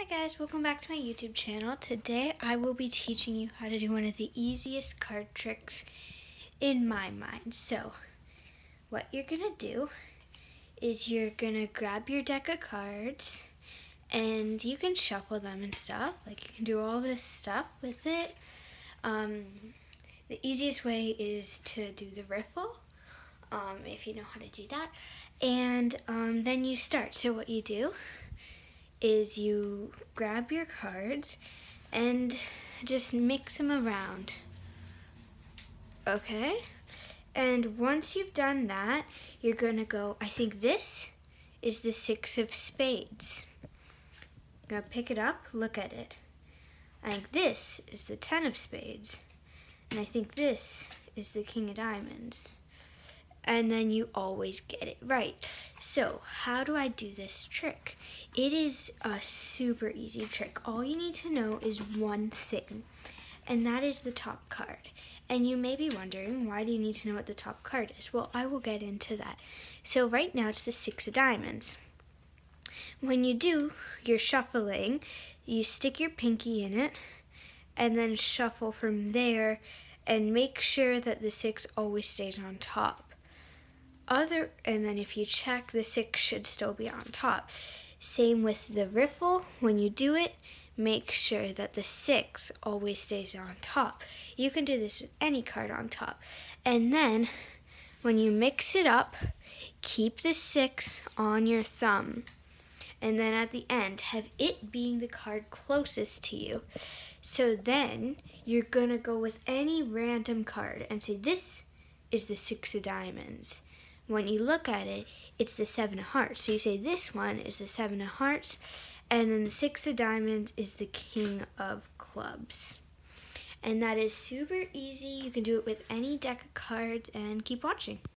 Hi guys, welcome back to my YouTube channel. Today I will be teaching you how to do one of the easiest card tricks in my mind. So, what you're gonna do is you're gonna grab your deck of cards and you can shuffle them and stuff. Like you can do all this stuff with it. Um, the easiest way is to do the riffle, um, if you know how to do that. And um, then you start. So what you do is you grab your cards and just mix them around. Okay? And once you've done that, you're gonna go, I think this is the six of spades. Gonna pick it up, look at it. I think this is the ten of spades. And I think this is the king of diamonds and then you always get it right. So how do I do this trick? It is a super easy trick. All you need to know is one thing, and that is the top card. And you may be wondering, why do you need to know what the top card is? Well, I will get into that. So right now it's the six of diamonds. When you do your shuffling, you stick your pinky in it, and then shuffle from there and make sure that the six always stays on top other, and then if you check, the six should still be on top. Same with the riffle, when you do it, make sure that the six always stays on top. You can do this with any card on top. And then, when you mix it up, keep the six on your thumb. And then at the end, have it being the card closest to you. So then, you're gonna go with any random card and say, this is the six of diamonds when you look at it, it's the seven of hearts. So you say this one is the seven of hearts, and then the six of diamonds is the king of clubs. And that is super easy. You can do it with any deck of cards and keep watching.